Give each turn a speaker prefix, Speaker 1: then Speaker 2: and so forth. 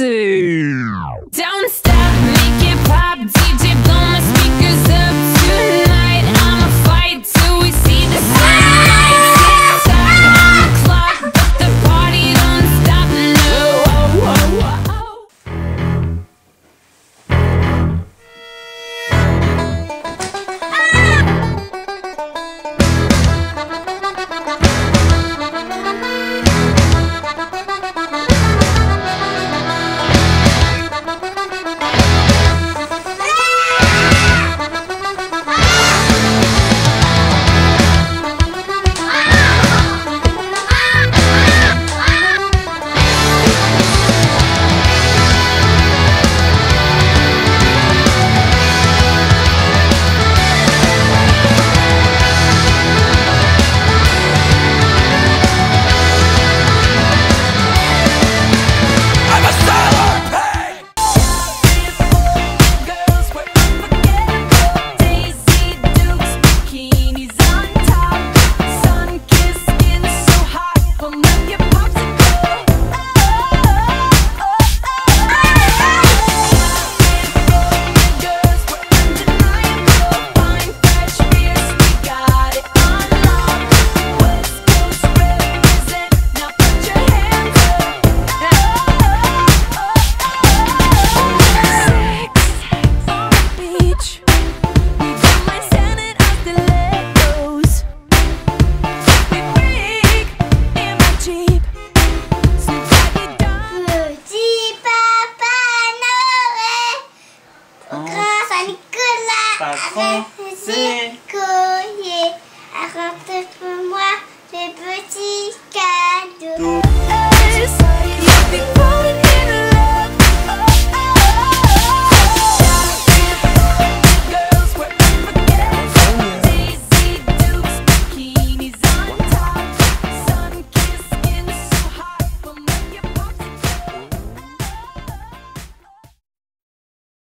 Speaker 1: tipsy.
Speaker 2: pas français.
Speaker 3: Courrier, raconte-moi les petits